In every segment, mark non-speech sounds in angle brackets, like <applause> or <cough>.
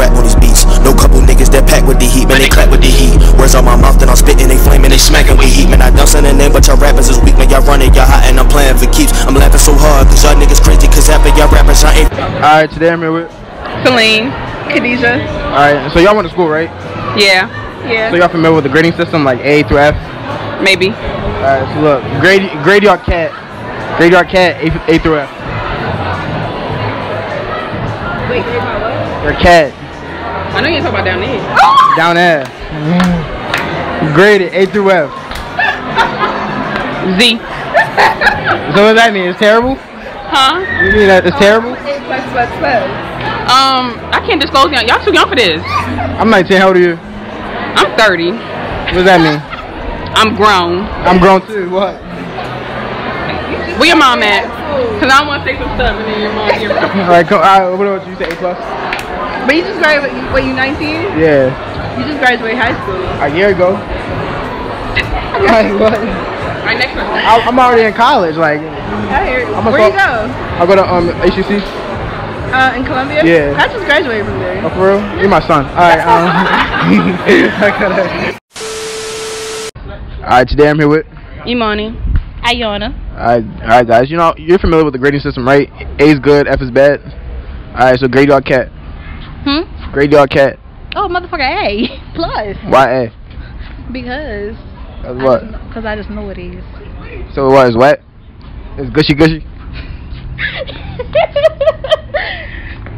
rap on these beats. No couple niggas that pack with the heat, man, they clap with the heat. Words on my mouth, then I'm spitting, they flaming, they smacking with heat. Man, I done something name, but y'all rappers is weak, man. Y'all running, y'all hot, and I'm playing for keeps. I'm laughing so hard, cause y'all niggas crazy, cause half of y'all rappers, y'all ain't. Alright, today I'm here with. Celine, Khadijah. Alright, so y'all went to school, right? Yeah. Yeah. So y'all familiar with the grading system, like A through F? Maybe. Alright, so look, grade grade your cat, grade your cat A, A through F. Wait, grade my what? Your cat I know you talk about down there. down there. Graded A through F. Z. So what does that mean? It's terrible? Huh? You mean that it's terrible? Plus, plus, plus. Um, I can't disclose y'all. Y'all too young for this. I'm 19. How old are you? I'm 30. What does that mean? I'm grown. I'm grown too. What? Where your mom at? Cause I want to say some stuff and then your mom give <laughs> me. Alright, come. Alright, what about you? Say A plus? But you just graduated. What you 19? Yeah. You just graduated high school. A year ago. <laughs> Like what? Right next one. I- I'm already in college. Like I hear you. I'm a Where you fuck- go? I go to um HCC. Uh, in Columbia. Yeah. I just graduated from there. Oh, for real? You're my son. Alright, um. <laughs> Alright, today I'm here with. Imani. Iona. Alright, alright, guys. You know, you're familiar with the grading system, right? A is good, F is bad. Alright, so grade your cat. Hmm? Your cat. Oh, motherfucker, A <laughs> plus. Why A? Because. That's what? Because I just know it is. So what is wet? It's gushy gushy. <laughs>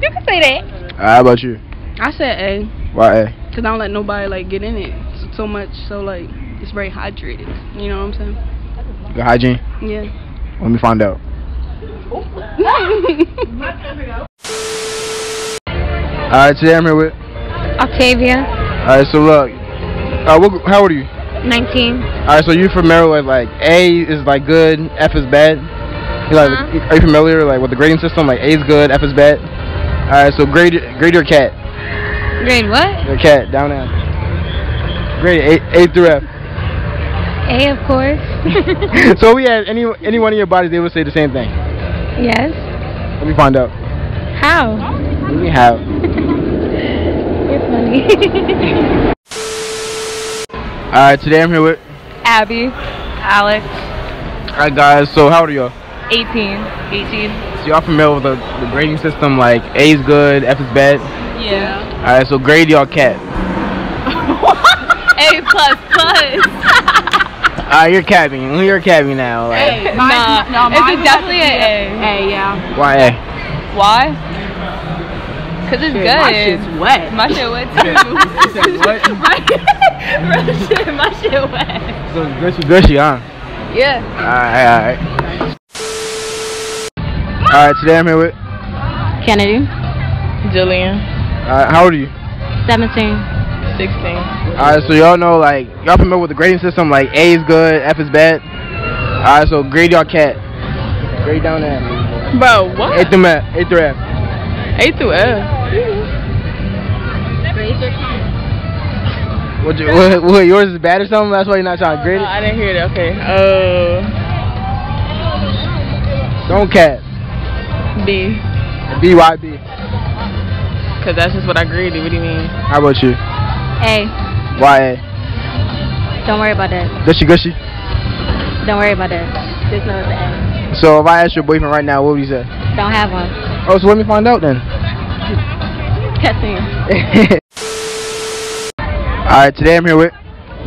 you can say that. Alright, how about you? I said A. Why A? Cause I don't let nobody like get in it so much. So like it's very hydrated. You know what I'm saying? Good hygiene. Yeah. Let me find out. <laughs> Alright, today I'm here with. Octavia. Alright, so look. Uh, what, how old are you? 19. Alright, so you familiar with like A is like good, F is bad? You like, Uh-huh. are you familiar like with the grading system? Like A is good, F is bad. Alright, so grade grade your cat. Grade what? Your cat down there. Grade A, A through F. A, of course. <laughs> so we had any any one of your bodies, they would say the same thing. yes. Let me find out. How? Let <laughs> have. You're funny. <laughs> Alright, today I'm here with. Abby. Alex. Alright, guys. So how old are y'all? 18. 18. So y'all familiar with the, the grading system? Like A is good, F is bad. Yeah. Alright, so grade your cat. <laughs> A plus plus. Ah, you're capping. You're capping now. Like, nah, no, it's mine a definitely an A. A, yeah. why A? Why? Cause it's Shit, good. My shit's wet. My shit wet <laughs> too. what? <laughs> Real shit, my shit wet. <laughs> So it's gushy gushy, huh? Yeah. Alright, alright. Alright, today I'm here with. Kennedy. Jillian. Alright, how old are you? 17. 16. Alright, so y'all know, like, y'all familiar with the grading system? Like, A is good, F is bad. Alright, so grade your cat. Grade down there. Bro, what? A through F. A through F. A through F. What, you, what, what, yours is bad or something? That's why you're not trying to grade Oh, it? I didn't hear that. Okay. Uh, Don't cat. B. BYB. Cause that's just what I graded. What do you mean? How about you? A. Why A? Don't worry about that. Gushy gushy. Don't worry about that. Just know it's an So if I asked your boyfriend right now, what would you say? Don't have one. Oh, so let me find out then. Testing. <laughs> Alright, today I'm here with.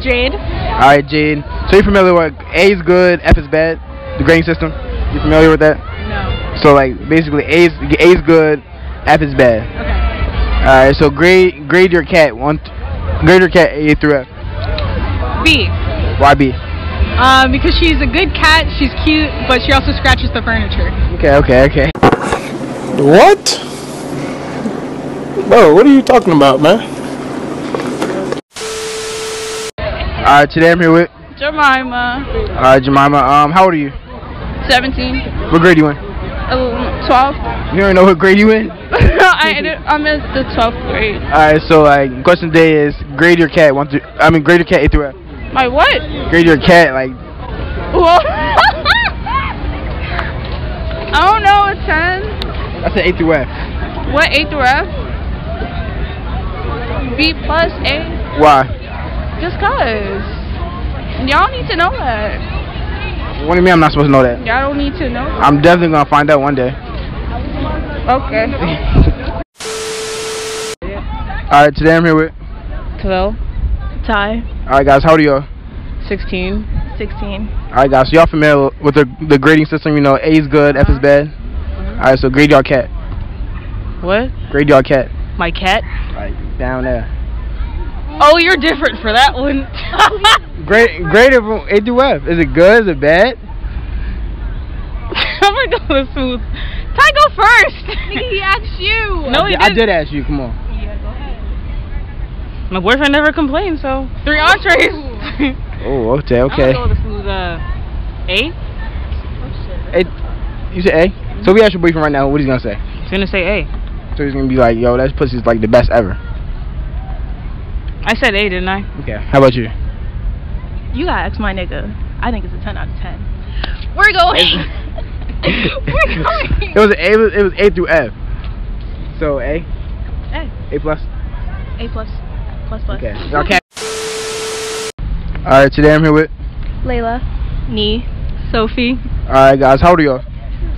Jade. Alright, Jade. So you're familiar with A is good, F is bad, the grading system? You familiar with that? No. So like basically A is A is good, F is bad. Okay. Alright, so grade grade your cat one, grade your cat A through F. B. Why B? Um, because she's a good cat, she's cute, but she also scratches the furniture. Okay, okay, okay. What? Bro, what are you talking about, man? Alright, today I'm here with. Jemima. Alright, Jemima. Um, how old are you? 17. What grade you in? Uh, 12. You don't know what grade you in? <laughs> I, I'm in the 12th grade. Alright, so like question today is grade your cat one through. I mean grade your cat A through F. My what? Grade your cat like. Well, <laughs> I don't know, a 10. I said A through F. What, A through F? B plus A. Why? Just cause. Y'all need to know that. What do you mean I'm not supposed to know that? Y'all don't need to know. I'm definitely gonna find out one day. Okay. All right, today I'm here with. Twelve. Ty. All right, guys, how old are y'all? Sixteen. Sixteen. All right, guys, so y'all familiar with the the grading system? You know, A is good, F is uh-huh. bad. All right, so grade y'all cat. What? Grade y'all cat. My cat. Like down there. Oh, you're different for that one. <laughs> Grade grade it from A through F. Is it good? Is it bad? I'm gonna go with smooth. Ty, go first. he asked you. No, he I didn't. I did ask you. Come on. My boyfriend never complained, so three entrees. Oh, <laughs> okay, I'm okay. gonna go with a smooth uh, A. A, you said A. So we ask your boyfriend right now. What he's gonna say? He's gonna say A. So he's gonna be like, "Yo, that pussy's like the best ever." I said A, didn't I? Okay. How about you? You gotta ask my nigga. I think it's a 10 out of 10. We're going. <laughs> <laughs> We're going. It was A. It was A through F. So A. A. A plus. A plus. Plus plus. Okay. <laughs> Y'all. All right. Today I'm here with. Layla, Nee, Sophie. All right, guys. How old are y'all?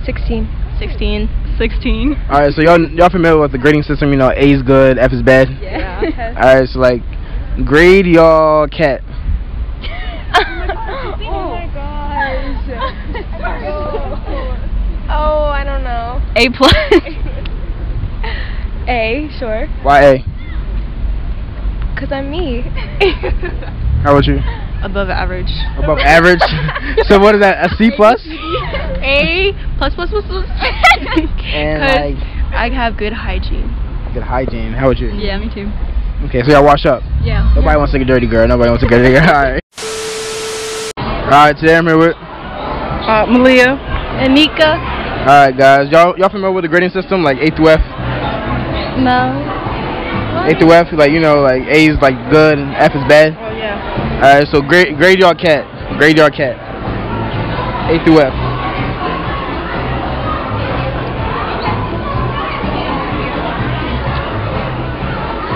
16. 16. 16. All right. So y'all y'all familiar with the grading system? You know, A is good, F is bad. Yeah. All right. So like, grade y'all cat. <laughs> oh my gosh. oh, I don't know. A plus. <laughs> A, sure. Why A? Because I'm me. How about you? Above average. Above average. <laughs> so what is that? A C plus? A plus plus plus plus. <laughs> And Cause like I have good hygiene. good hygiene. How about you? Yeah, me too. Okay, so y'all wash up. Yeah. Nobody wants to get dirty girl. Nobody wants to get dirty girl. <laughs> Alright. Alright, today I'm here with Uh, Malia. Anika. Alright guys. Y'all y'all familiar with the grading system? Like A through F? No. A through F, like you know, like A is like good and F is bad. Oh yeah. Alright, so grade grade y'all cat. Grade y'all cat. A through F.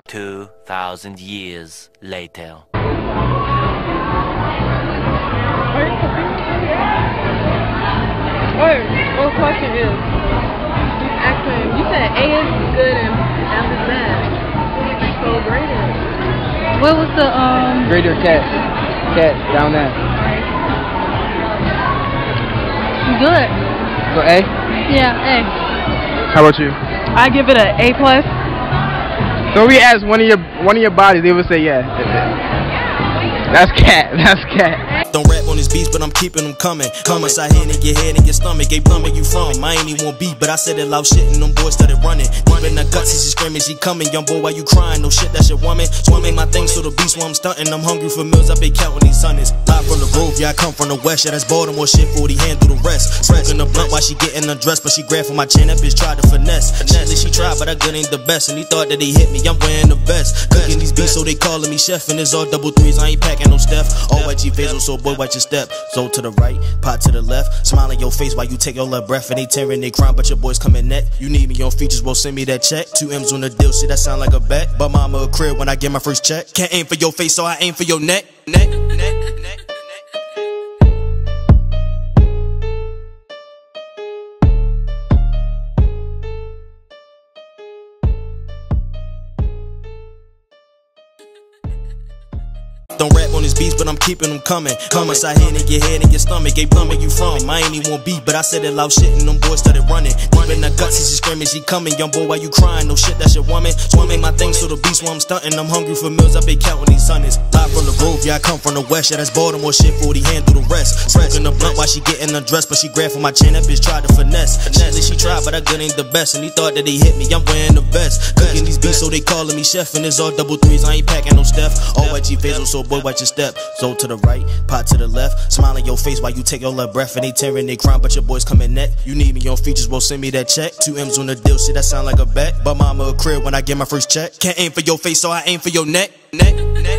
Two thousand years later. Wait, what question is? What was the, um, Greater cat. Cat down there. good? So A? Yeah, A. How about you? I give it a A plus. So we ask one of your one of your bodies, they would say yeah. That's cat. <laughs> That's cat. Don't rap on his beats, but I'm keeping them coming. Homicide hitting in your head and your stomach. Gay plumber, you from? I ain't even want beat, but I said it loud shit and them boys started running. She coming. Young boy, why you crying? No shit, that's your woman. Make my thing, so the beast while I'm stunting. I'm hungry for meals, I been counting these hundreds. Live from the Grove, yeah, I come from the West. Yeah, that's Baltimore shit, 40 hand through the rest. Smoking the blunt while she getting undressed, but she grabbed for my chin. That bitch tried to finesse. Finesse, she tried, but I good ain't the best. And he thought that he hit me, I'm wearing the best. Cooking these beats, so they calling me chef. And it's all double threes, I ain't packing no Steph. All white G Faisal, oh, so boy, watch your step. So to the right, pot to the left. Smile in your face while you take your left breath. And they tearing they crime, but your boys coming net. You need me on features, well, send me that check. Two M's on the deal, shit, that sound like a bet. But mama a crib when I get my first check. Can't aim for your face, so I aim for your. Neck, neck, Don't rap on his beats, but I'm keeping them coming. Homicide hitting in your head and your stomach. Gay plumber, you from? I ain't even beat, but I said it loud shit and them boys started running. Deep in the guts, she screaming, she coming. Young boy, why you crying? No shit, that's your woman. So I my thing, so the beast while I'm stunting. I'm hungry for meals, I been counting these hundreds. Live from the Grove, yeah, I come from the West. Yeah, that's Baltimore shit, 40 hand through the rest. Smoking the blunt while she getting undressed, but she grabbed for my chin. That bitch tried to finesse. Finesse, she tried, but I good ain't the best. And he thought that he hit me, I'm wearing the best. Cooking these beats, so they calling me chef. And it's all double threes, I ain't packing no Steph. All white G Faisal, so boy, watch your step. So to the right, pot to the left. Smile in your face while you take your left breath. And they tearing they crime, but your boys coming net. You need me on features, well, send me that check. Two M's on the deal, shit, that sound like a bet. But mama a crib when I get my first check. Can't aim for your face, so I aim for your neck, neck. Neck.